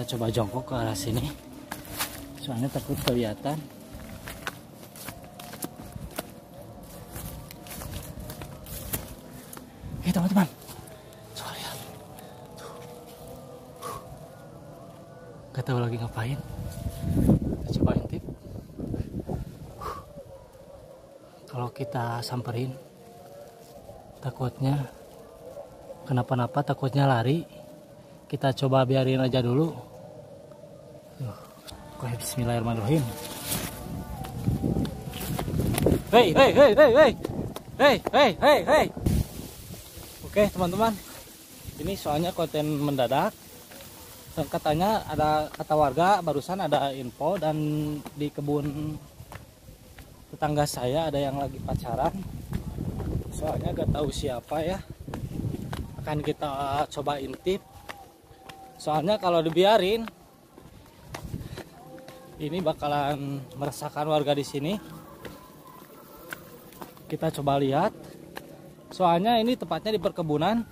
kita coba jongkok ke arah sini. Soalnya takut kelihatan. Oke teman-teman. Coba lihat. Gak tahu lagi ngapain. Kita coba intip. Kalau kita samperin takutnya kenapa-napa takutnya lari. Kita coba biarin aja dulu Bismillahirrahmanirrahim. Hei, hei, hei, hei, hei. Hei, hei, hei, hei. Oke, teman-teman. Ini soalnya konten mendadak. Katanya ada kata warga barusan ada info dan di kebun tetangga saya ada yang lagi pacaran. Soalnya gak tahu siapa ya. Akan kita coba intip. Soalnya kalau dibiarin ini bakalan meresahkan warga di sini. Kita coba lihat. Soalnya ini tepatnya di perkebunan.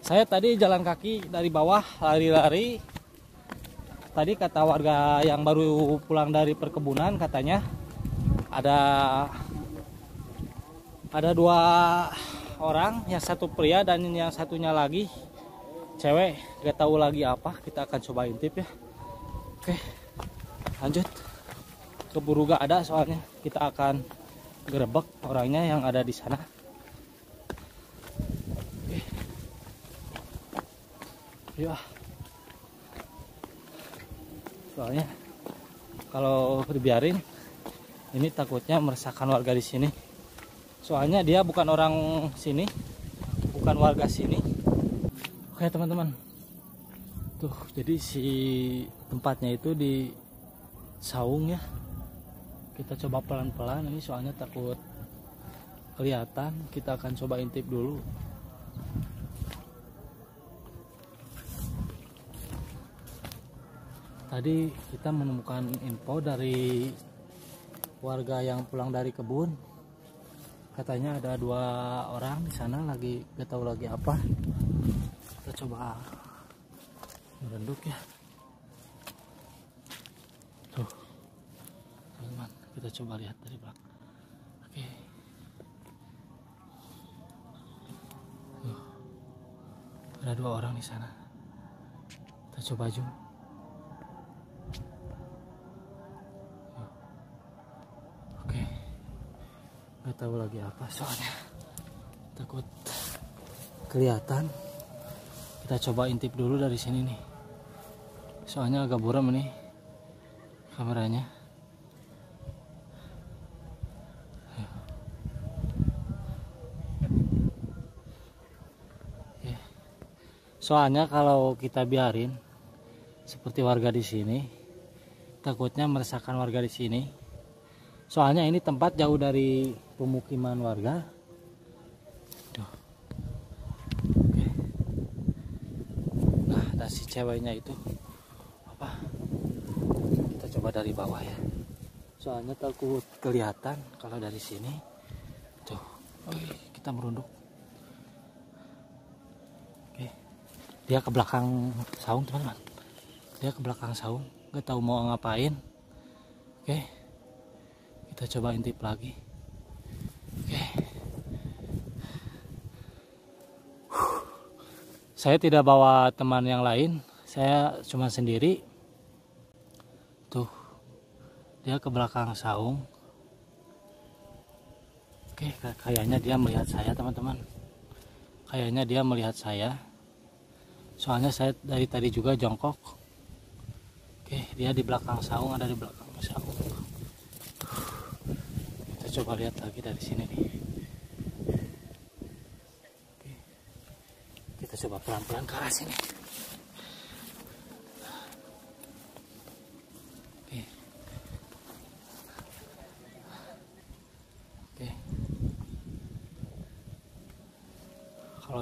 Saya tadi jalan kaki dari bawah lari-lari. Tadi kata warga yang baru pulang dari perkebunan katanya ada ada dua orang yang satu pria dan yang satunya lagi. Cewek gak tahu lagi apa. Kita akan coba intip ya oke lanjut. Keburu gak ada soalnya. Kita akan gerebek orangnya yang ada di sana. Oke. Ah. soalnya kalau dibiarin ini takutnya meresahkan warga di sini. Soalnya dia bukan orang sini bukan warga sini. Oke teman-teman tuh. Jadi si tempatnya itu di saung ya. Kita coba pelan-pelan ini soalnya takut kelihatan. Kita akan coba intip dulu. Tadi kita menemukan info dari warga yang pulang dari kebun. Katanya ada dua orang di sana lagi gak tahu lagi apa. Kita coba merenduk ya. Tuh. Teman kita coba lihat dari belakang oke. Tuh. ada dua orang di sana. Kita coba zoom. Oke. Nggak tahu lagi apa soalnya. Takut kelihatan. Kita coba intip dulu dari sini nih soalnya agak buram nih kameranya. Oke. soalnya kalau kita biarin seperti warga di sini takutnya meresahkan warga di sini. Soalnya ini tempat jauh dari pemukiman warga. Nah ada si ceweknya itu coba dari bawah ya. Soalnya takut kelihatan kalau dari sini. Tuh Wih, kita merunduk. Oke. Dia ke belakang saung teman-teman. Dia ke belakang saung nggak tahu mau ngapain. Oke. Kita coba intip lagi. Oke. Saya tidak bawa teman yang lain. Saya cuma sendiri dia ke belakang saung. Oke kayaknya dia melihat saya teman-teman. Kayaknya dia melihat saya. Soalnya saya dari tadi juga jongkok. Oke dia di belakang saung ada di belakang saung. Kita coba lihat lagi dari sini nih. Kita coba pelan-pelan ke arah sini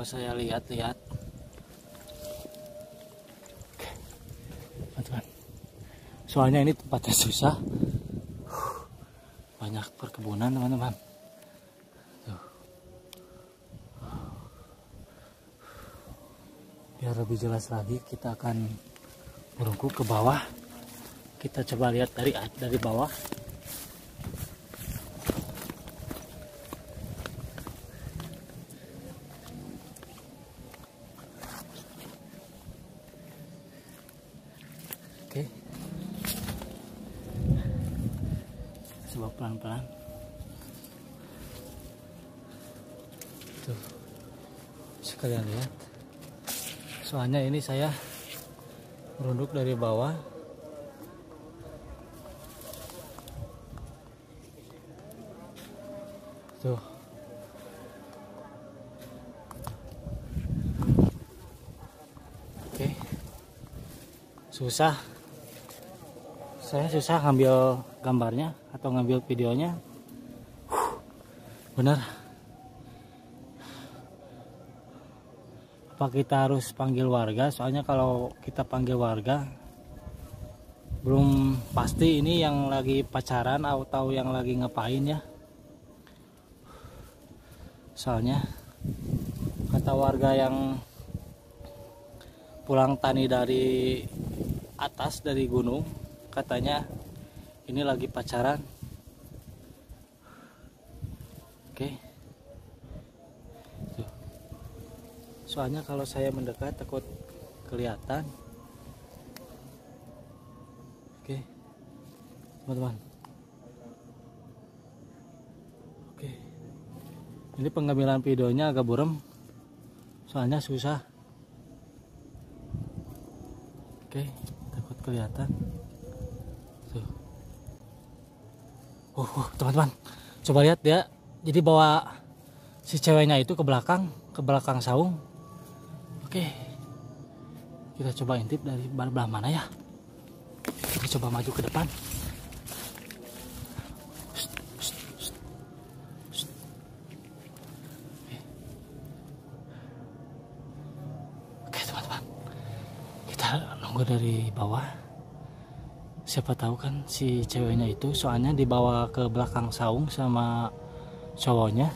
kalau saya lihat-lihat. Soalnya ini tempatnya susah. Banyak perkebunan teman-teman. Biar lebih jelas lagi kita akan merungkuk ke bawah. Kita coba lihat dari dari bawah oke coba pelan-pelan. Tuh. Sekalian lihat. Soalnya ini saya merunduk dari bawah. Tuh. Oke. Susah saya susah ngambil gambarnya atau ngambil videonya. Benar. Apa kita harus panggil warga? Soalnya kalau kita panggil warga belum pasti ini yang lagi pacaran atau yang lagi ngapain ya. Soalnya kata warga yang pulang tani dari atas dari gunung katanya ini lagi pacaran. Oke. Okay. soalnya kalau saya mendekat takut kelihatan. Oke. Teman-teman. Oke. Ini pengambilan videonya agak buram soalnya susah. Oke. Takut kelihatan uh, uh teman-teman coba lihat ya jadi bawa si ceweknya itu ke belakang ke belakang saung Oke. Kita coba intip dari belah mana ya. Kita coba maju ke depan. Oke teman-teman. Kita nunggu dari bawah. Siapa tahu kan si ceweknya itu soalnya dibawa ke belakang saung sama cowoknya.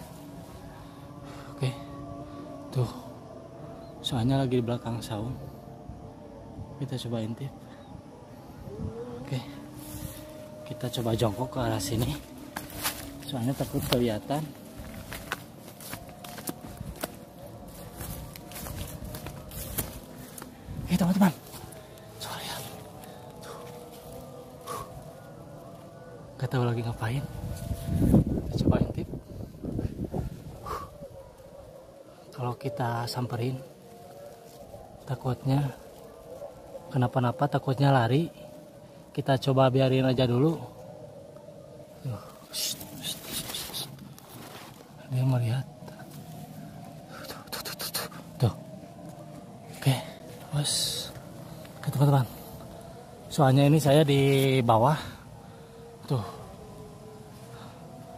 Oke. Tuh. Soalnya lagi di belakang saung. Kita coba intip oke. Kita coba jongkok ke arah sini. Soalnya takut kelihatan oke teman-teman coba lihat tuh gak tahu lagi ngapain. Kita coba intip kalau kita samperin takutnya kenapa-napa takutnya lari. Kita coba biarin aja dulu. Dia melihat tuh, tuh, tuh, tuh, tuh. oke oke teman-teman. Soalnya ini saya di bawah. Tuh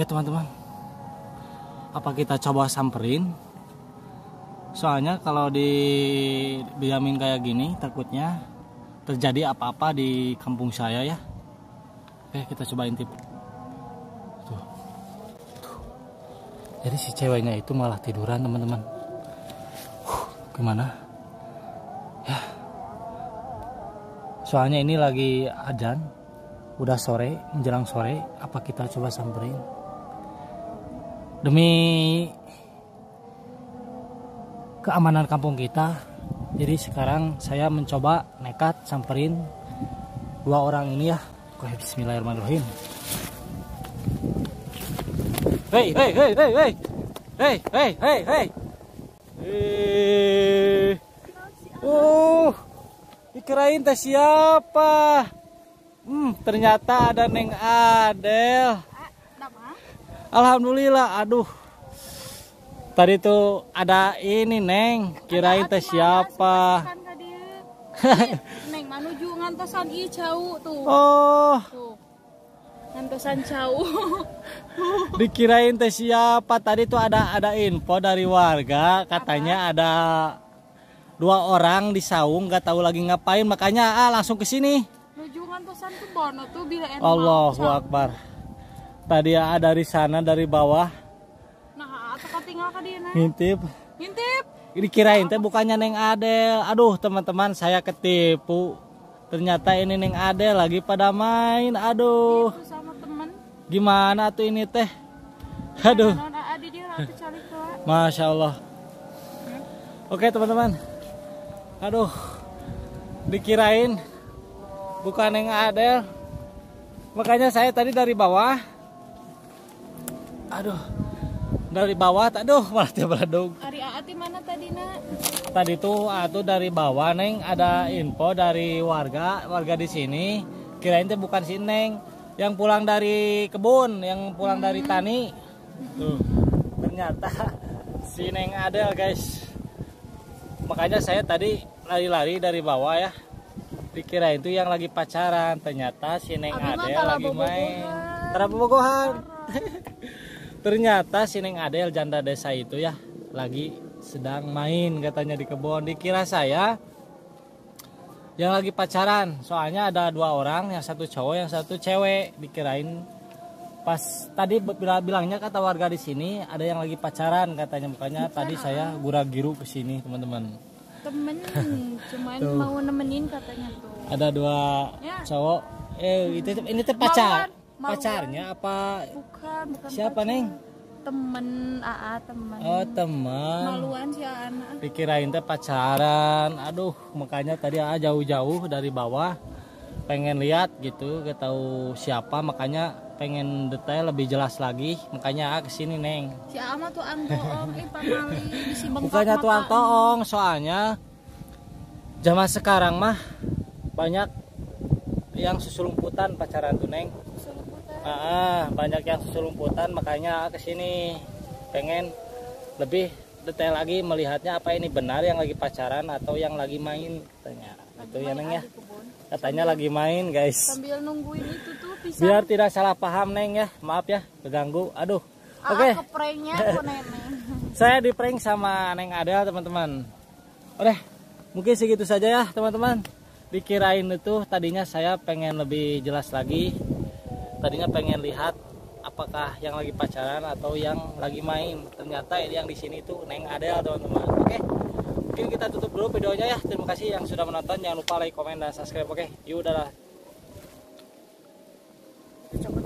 Oke teman-teman. Apa kita coba samperin? Soalnya kalau di diamin kayak gini takutnya terjadi apa-apa di kampung saya ya. Oke, kita coba intip. jadi si ceweknya itu malah tiduran teman-teman gimana ya soalnya ini lagi adan udah sore menjelang sore apa kita coba samperin demi keamanan kampung kita jadi sekarang saya mencoba nekat samperin dua orang ini ya Oke, Bismillahirrahmanirrahim Hei, hei, hei, hei, hei. Hei, hei, hei, hei. Eh. Uh. Dikirain teh siapa? Hmm, ternyata ada Neng Adel. Alhamdulillah, aduh. Tadi tuh ada ini Neng, kirain teh siapa? Neng manuju ngantosan i jauh tuh. Oh, Tuh. Ngantosan jauh. dikirain teh siapa? Tadi tuh ada ada info dari warga, katanya ada dua orang di saung, nggak tahu lagi ngapain, makanya ah langsung ke sini. Nuju ngantosan tuh bono tuh bila. Allahu Akbar. Tadi ada dari sana dari bawah Nah, atau kau tinggal dia Neng. ngintip. Ngintip. Dikirain teh bukannya Neng Adel. Aduh teman-teman saya ketipu. Ternyata ini Neng Adel lagi pada main. Aduh. Itu sama temen. Gimana tuh ini teh? Aduh. Calik tua. Masya Allah. Oke teman-teman. Aduh. Dikirain bukan Neng Adel. Makanya saya tadi dari bawah. Aduh. Dari bawah, aduh malah dia beladung. Ari Aati mana tadi nak? Tadi tuh atuh dari bawah Neng. Ada info dari warga warga di sini. Kirain teh bukan si Neng. Yang pulang dari kebun yang pulang dari tani. Tuh ternyata si Neng Adel guys. Makanya saya tadi lari-lari dari bawah ya. Dikira itu yang lagi pacaran. Ternyata si Neng kalau lagi main. Tara bobogohan ternyata si Neng Adel janda desa itu ya lagi sedang main katanya di kebun. Dikira saya yang lagi pacaran. Soalnya ada dua orang yang satu cowok yang satu cewek. Dikirain pas tadi bila- bilangnya kata warga di sini ada yang lagi pacaran katanya. Makanya tadi saya gura giru ke sini teman-teman. Temen, cuman Tuh. mau nemenin katanya tuh. ada dua Ya. cowok. Eh itu ini teh pacar Pacarnya apa Bukan, bukan. siapa pacar. neng Temen, AA temen. oh teman Maluan si anak. dikirain teh pacaran aduh makanya tadi ah jauh-jauh dari bawah pengen lihat gitu gak tahu siapa makanya pengen detail lebih jelas lagi makanya ah ke sini neng Si ama tuh antoong, eh pamali bukannya mata. toong soalnya zaman sekarang mah banyak yang susulumputan pacaran tuh neng. Ah banyak yang susulumputan makanya ah ke sini pengen lebih detail lagi melihatnya apa ini benar yang lagi pacaran atau yang lagi main katanya. Itu ya neng ya katanya lagi main guys. Sambil nungguin itu tuh pisang. biar tidak salah paham neng ya. Maaf ya keganggu. Aduh. AA oke. neneng. saya di prank sama neng Adel teman-teman. Udah mungkin segitu saja ya teman-teman. Dikirain itu tadinya saya pengen lebih jelas lagi tadinya pengen lihat apakah yang lagi pacaran atau yang lagi main. Ternyata yang di sini tuh neng Adel teman-teman. Oke mungkin kita tutup dulu videonya ya. Terima kasih yang sudah menonton. Jangan lupa like komen dan subscribe oke? Yuk Cocok